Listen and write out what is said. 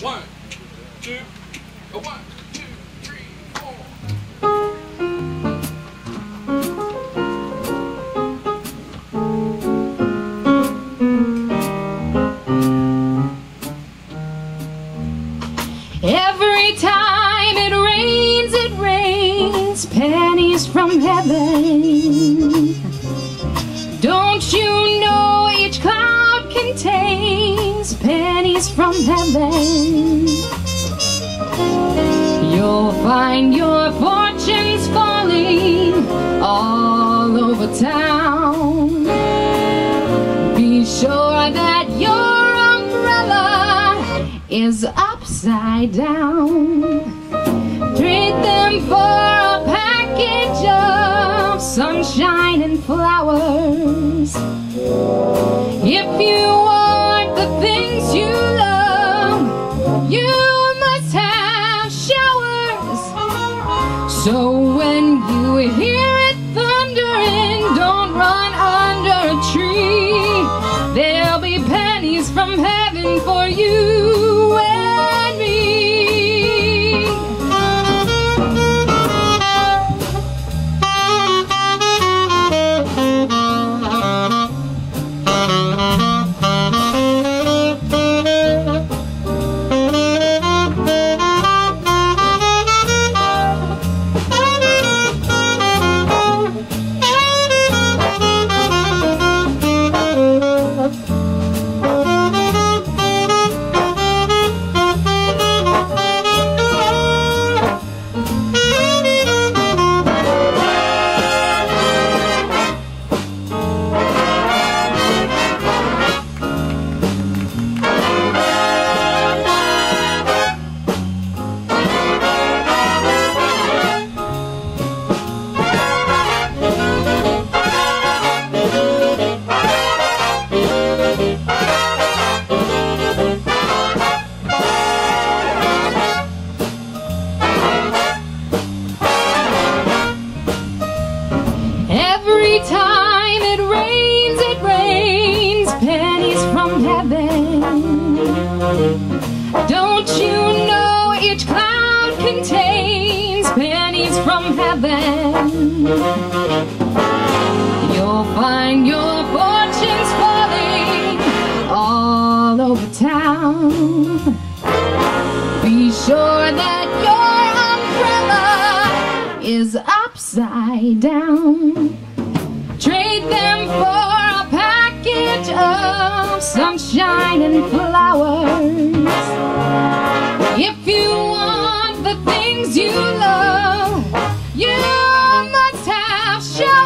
One, two, one, two, three, four. Every time it rains, it rains pennies from heaven. Pennies from heaven? You'll find your fortunes falling all over town. Be sure that your umbrella is upside down. So when you hear Don't you know each cloud contains pennies from heaven? You'll find your fortunes falling all over town. Be sure that your umbrella is upside down. Trade them for a package of sunshine and flowers. If you want the things you love, you must have shine.